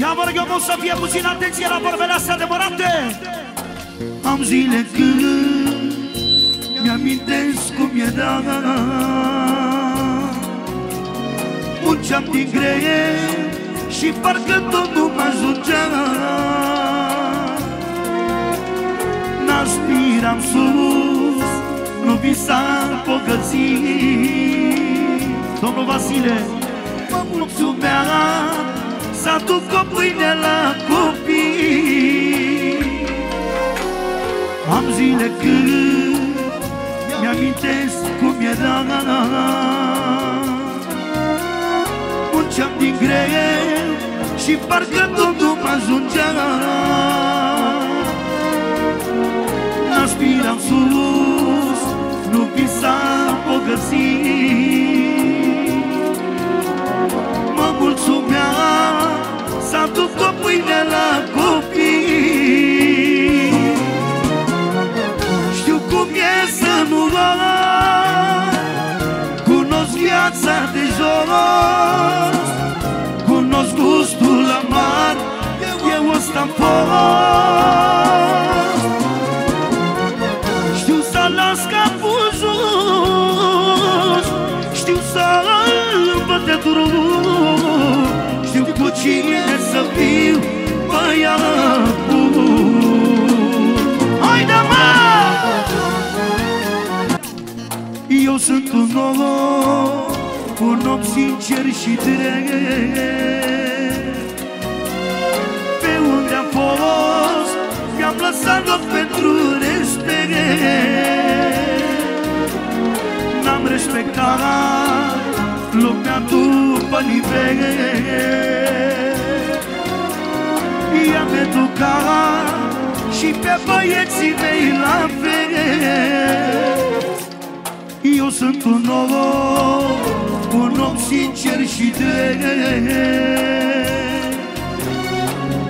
Ia vă rog eu mult să fie puțin atenție la vorbele astea adevărate. Am zile când mi-amintesc cum era. Munceam din greie și parcă tot nu mă ajungea. N-aspiram sus, nu visam bogății Domnul Vasile, mă mulțumeam să aduc o pâine la copii. Am zile când mi-amintesc cum era Munceam din greu și parcă tot nu mă ajungea Aspiram sus, nu visam bogății băiat bun Haide mă! Eu sunt un om, un om sincer și drept Pe unde am fost, mi-am lăsat loc pentru respect. N-am respectat lumea după nivel I-am educat și pe băieții mei la fel. Eu sunt un om, un om sincer și drept.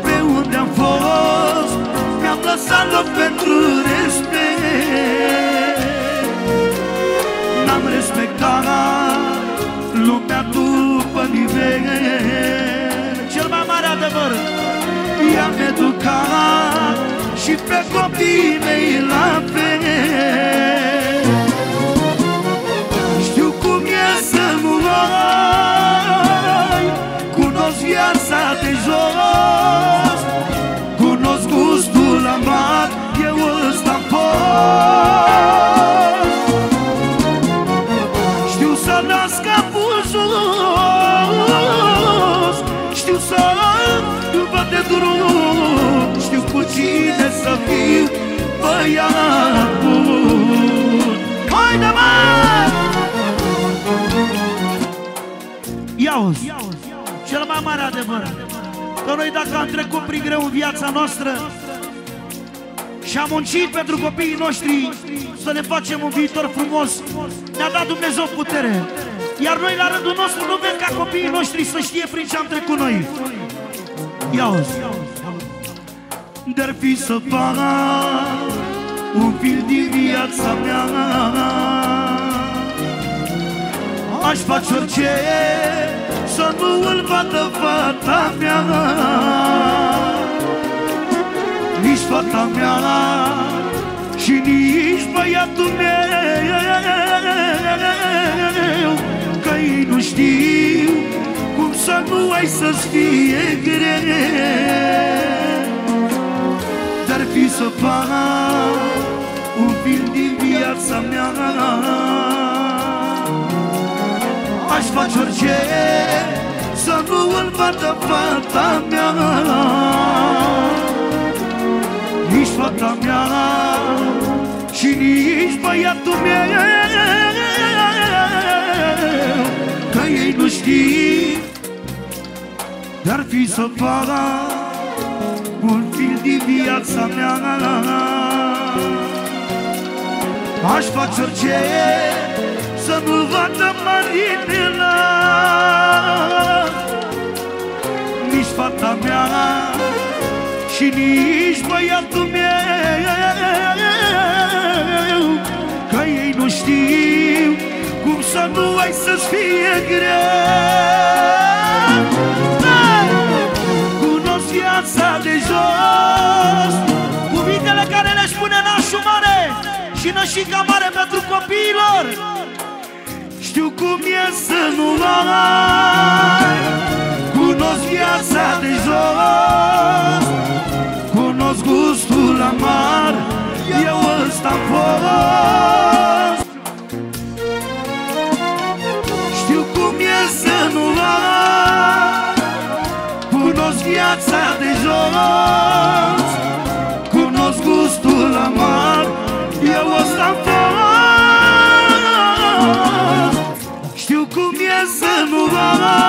Pe unde am fost, mi-am lăsat loc pentru respect. N-am respectat lumea după nivel Cel mai mare adevăr I-am educat și pe copiii mei la fel. Știu cum e să nu ai Cunosc viața de jos. Cunosc gustul amar Eu ăsta-am fost Știu să nasc capul jos. Știu să văd de drum. Știu cu cine să fiu băiat bun Haide mă! Ia-uzi, cel mai mare adevăr Că noi dacă am trecut prin greu în viața noastră și am muncit pentru copiii noștri să ne facem un viitor frumos. Ne-a dat Dumnezeu putere. Iar noi la rândul nostru nu vrem ca copiii noștri să știe prin ce am trecut noi. Ia uzi. Dar fi să fac un fil din viața mea. Aș face orice să nu îl vadă fata mea. Nici fata mea și nici băiatul meu Că ei nu știu cum să nu ai să-ți fie greu. Dar fi să fac un film din viața mea. Aș face orice să nu îl vadă fata mea. Nici fata mea și nici băiatul meu. Că ei nu știu Dar fi să fac un fil din viața mea Aș face orice Să nu-l vadă marinela Nici fata mea Și nici băiatul meu. Că ei nu știu Cum să nu ai să-ți fie greu Și nășica mare pentru copiilor Știu cum e să nu ai Cunosc viața de jos. Cunosc gustul amar Eu ăsta-am fost. Știu cum e să nu ai Cunosc viața de jos. Cunosc gustul amar Eu ăsta-am fost Știu cum e să nu ai